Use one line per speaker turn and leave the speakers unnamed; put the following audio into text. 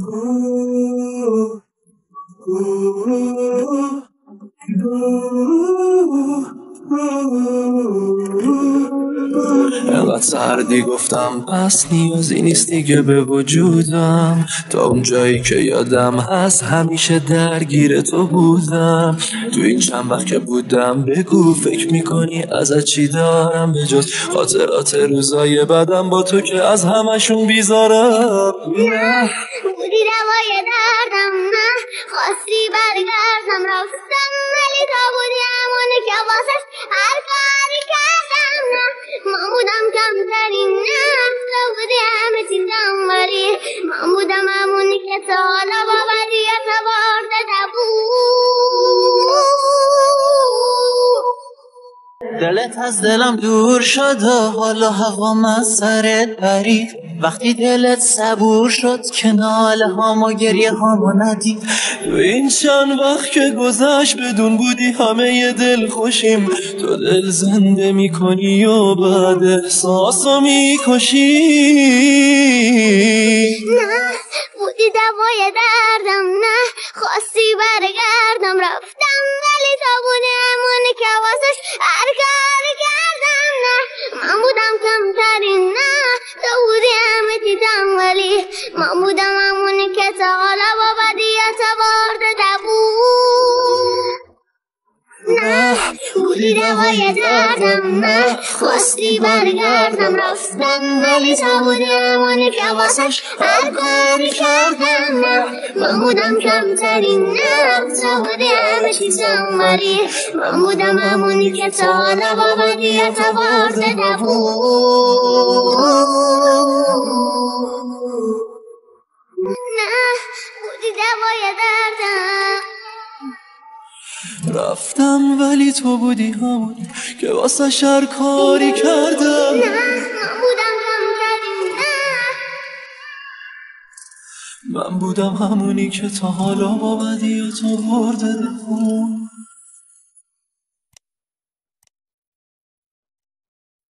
Ooh, ooh, ooh, انقدر سردی گفتم پس نیازی نیست دیگه به وجودم. تا اون جایی که یادم هست همیشه درگیر تو بودم. تو این چند وقت که بودم بگو فکر می‌کنی از چی دارم؟ به جز خاطرات روزای بدم با تو که از همشون بیزارم.
نه بودی دوای دردم نه. خواستی برگردم
دلت از دلم دور شد و حالا هوام از سرت پرید وقتی دلت صبور شد که ناله هام و گریه هامو ندید. تو این چند وقت که گذشت بدون بودی همه ی دل خوشیم. تو دل زنده می‌کنی و بعد احساسو می‌کشی.
بودی دوای دردم نه خواستی برگردم رفتم ولی تو بودی همونی که واسش هر کاری کردم نه من بودم کمترین نه بودی همه چیزم ولی. من بودم همونی که تا حالا با بدیت
رفتم ولی تو بودی همون که واسه شر کاری کردم.
نه من بودم
من بودم همونی که تا حالا با بدی تو برده